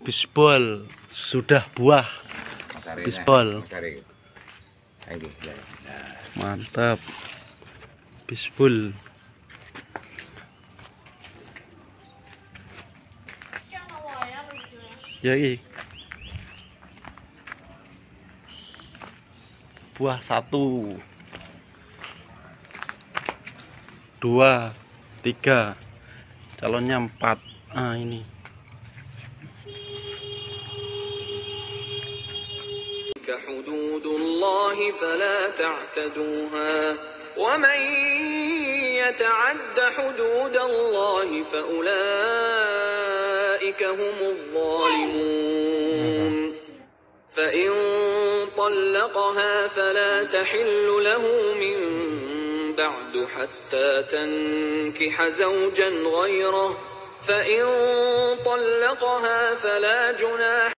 bisbol sudah buah. Bisbol. mantap. Bisbol. Ya i buah satu. Dua tiga. Calonnya empat. Ah ini حدود الله فلا تعتدوها. ومن يتعد حدود الله فأولئك هم الظالمون. فإن طلقها فلا تحل له من بعد حتى تنكح زوجا غيره. فإن طلقها فلا جناح